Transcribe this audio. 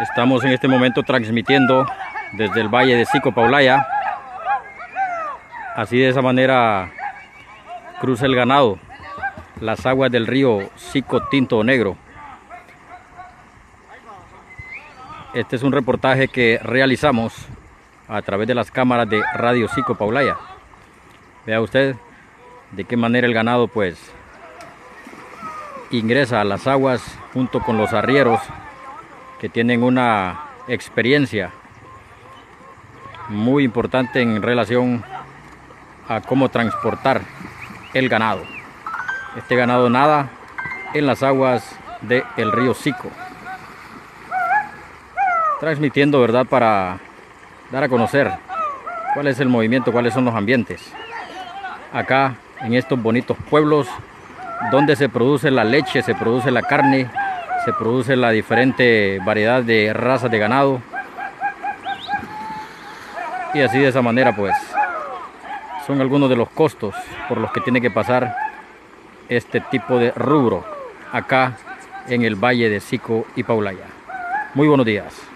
Estamos en este momento transmitiendo desde el valle de Sico Paulaya. Así de esa manera cruza el ganado las aguas del río Sico Tinto Negro. Este es un reportaje que realizamos a través de las cámaras de Radio Sico Paulaya. Vea usted de qué manera el ganado pues ingresa a las aguas junto con los arrieros que tienen una experiencia muy importante en relación a cómo transportar el ganado. Este ganado nada en las aguas del río Sico. Transmitiendo, ¿verdad? Para dar a conocer cuál es el movimiento, cuáles son los ambientes. Acá, en estos bonitos pueblos, donde se produce la leche, se produce la carne, se produce la diferente variedad de razas de ganado y así de esa manera pues son algunos de los costos por los que tiene que pasar este tipo de rubro acá en el valle de Sico y Paulaya. Muy buenos días.